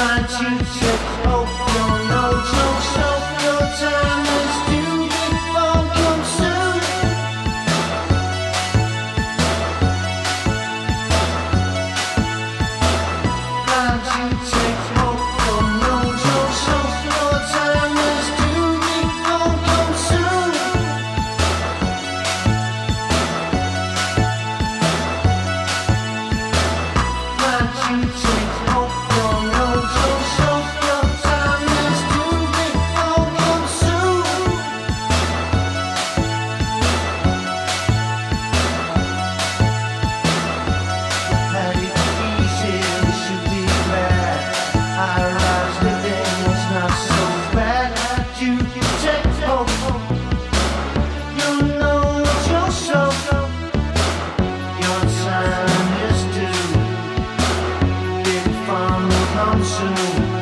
Blind you take hope, you're come soon.